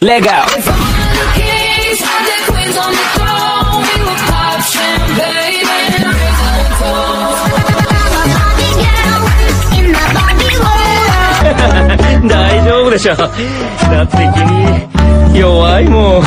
Lego. Kings and the queens on the throne. We will pop champagne and raise our toast. 大丈夫でしょ。だって君、弱いもん。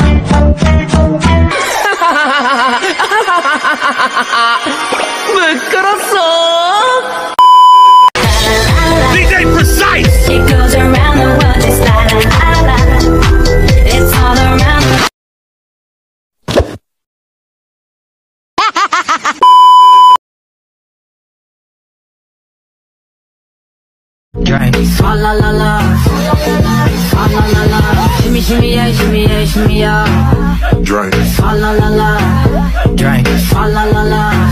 Drink. Fa la la la, fa la la la, shimmy shimmy yeah, shimmy yeah, shimmy yeah. Drink. Fa la la la, Drink. fa la la la,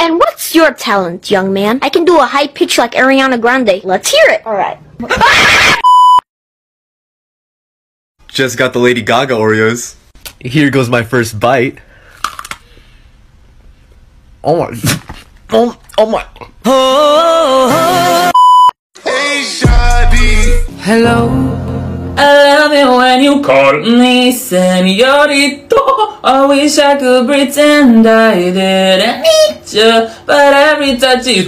And what's your talent, young man? I can do a high pitch like Ariana Grande. Let's hear it. All right. Just got the Lady Gaga Oreos. Here goes my first bite. Oh my. Oh, oh my. Oh, oh, oh. Hey, Shadi. Hello. I love it when you call me senorito. I wish I could pretend I didn't need you, but every touch is.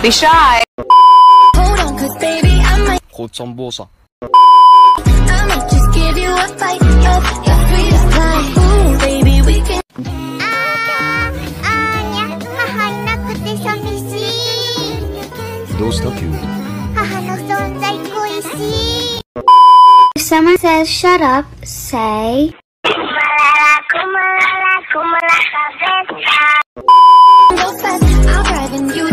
Don't be shy. Hold on, cause baby, I might hold some bosa. I might just give you a fight. Ooh, baby, we can. If someone says shut up, say I'll drive and you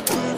Thank you.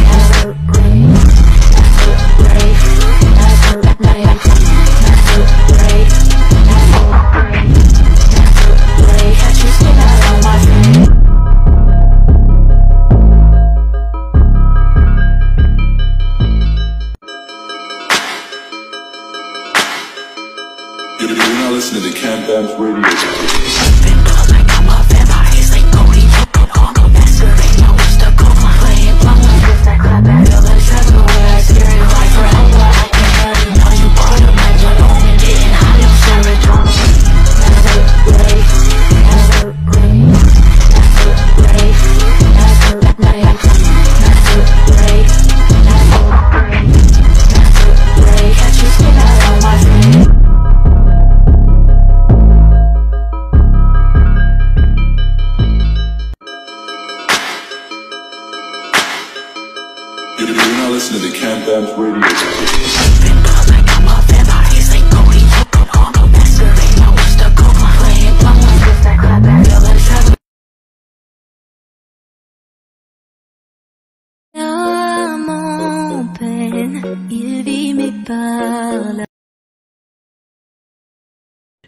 il vit mes par la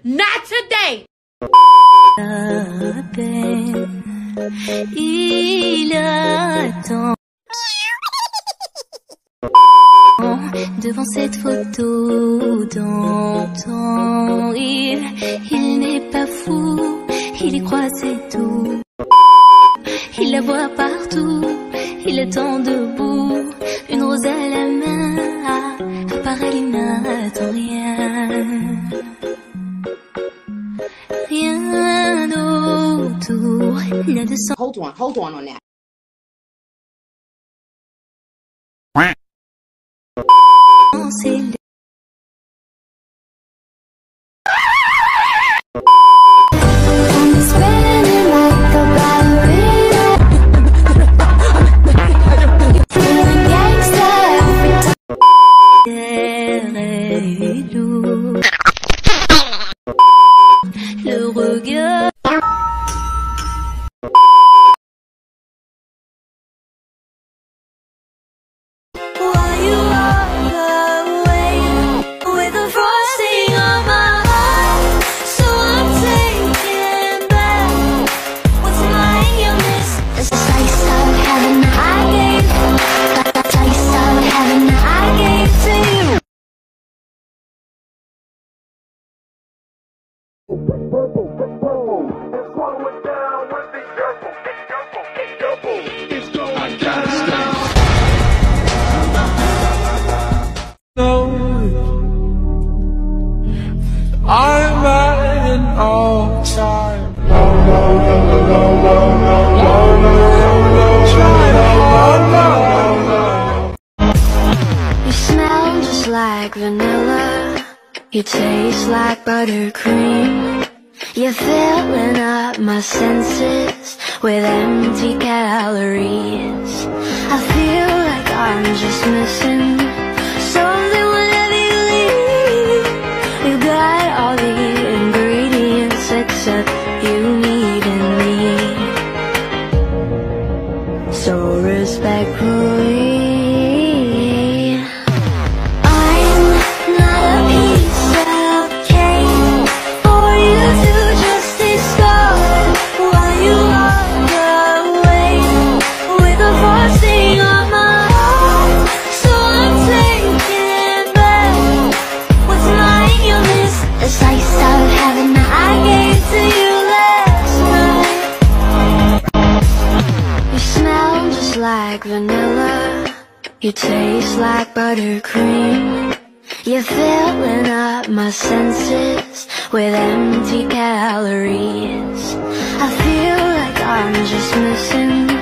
Not today! peine. Il attend devant cette photo d'antan. Il, il n'est pas fou, il y croit c'est tout. Il la voit partout, il attend debout, une rose à la main. Part elle, il n'attend rien. Rien autour n'a de sens. Hold on, hold on on that. Like vanilla. You taste like buttercream. You're filling up my senses with empty calories. I feel like I'm just missing something You taste like buttercream. You're filling up my senses with empty calories. I feel like I'm just missing